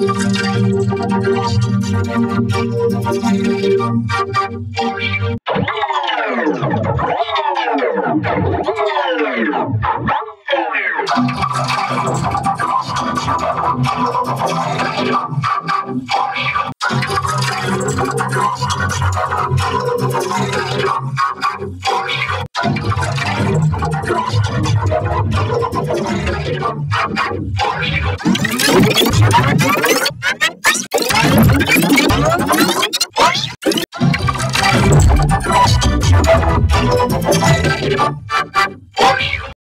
you.